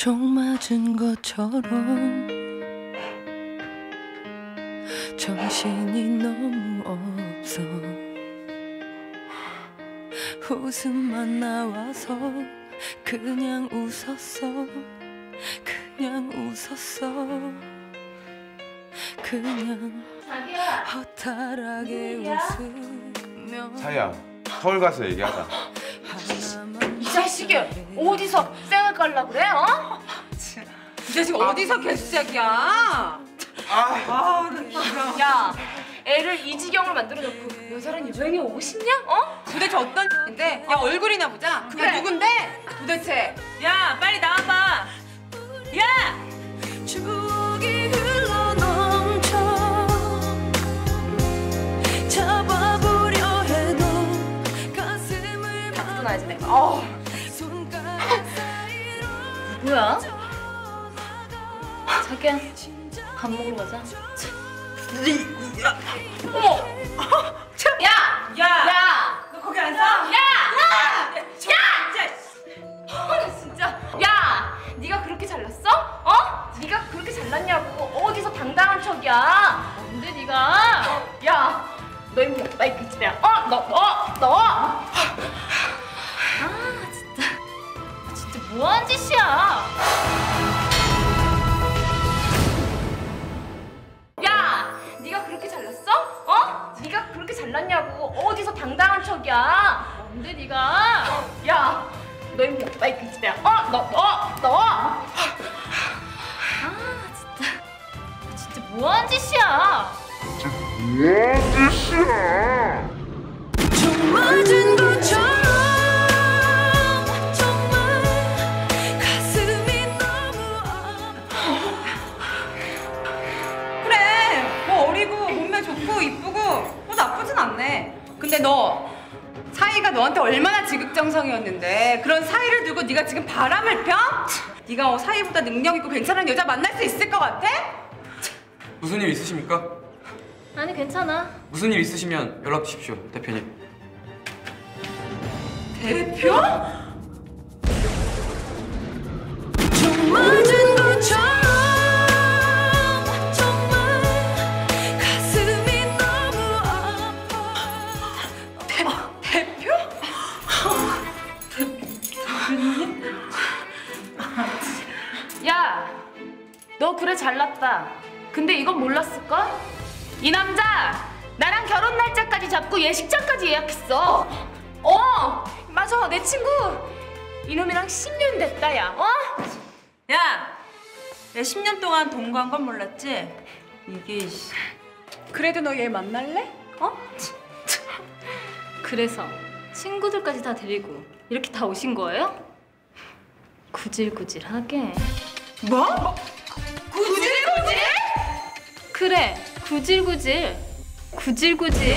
총 맞은 것처럼 정신이 너무 없어 웃음만 나와서 그냥 웃었어 그냥 웃었어 그냥. 허탈하게? 웃으며 사야 서울 가서 얘기하자. 하나만 이 자식이 어디서 쌩을 깔라 그래? 어? 이 자식 어디서 개수작이야? 아, 아, 나 진짜. 야, 애를 이 지경을 만들어 놓고 여자랑 여행에 오고 싶냐? 어? 도대체 어떤 인데? 야 얼굴이나 보자. 그래. 야 누군데? 도대체. 야 빨리 나와봐 야 추억이 흘러 넘쳐 잡아보려 해도 가슴을 또 나야지 내가. 어. 손가락 사이로 뭐야? 자기야, 밥 먹으러 가자. 어머! 야! 야! 야! 너 거기? 야! 야! 진짜 어, 진짜. 야! 네가 그렇게 잘났어? 어? 네가 그렇게 잘났냐고. 어디서 당당한 척이야? 뭔데 네가? 야! 너 임마 나이 끝이야. 어? 너, 너, 너! 아, 진짜. 진짜 뭐한 짓이야? 너 임마 나이 끝이야. 어? 너, 너, 너! 아, 진짜. 진짜 뭐한 짓이야? 총 맞은 것처럼 정말 가슴이 너무 아파 그래. 뭐 어리고 몸매 좋고 이쁘고 뭐 나쁘진 않네. 근데 너 사이가 너한테 얼마나 지극정성이었는데 그런 사이를 두고 네가 지금 바람을 펴? 네가 뭐 사이보다 능력 있고 괜찮은 여자 만날 수 있을 것 같아? 무슨 일 있으십니까? 아니 괜찮아. 무슨 일 있으시면 연락 주십시오, 대표님. 대표? 야, 너 그래 잘났다. 근데 이건 몰랐을걸? 이 남자 나랑 결혼 날짜까지 잡고 예식장까지 예약했어. 어, 맞아, 내 친구. 이놈이랑 10년 됐다, 야. 어? 야! 내 10년 동안 동거한 건 몰랐지? 이게 씨. 그래도 너 얘 만날래? 어? 그래서 친구들까지 다 데리고 이렇게 다 오신 거예요? 구질구질하게. 뭐? 구질구질? 그래, 구질구질. 구질구질.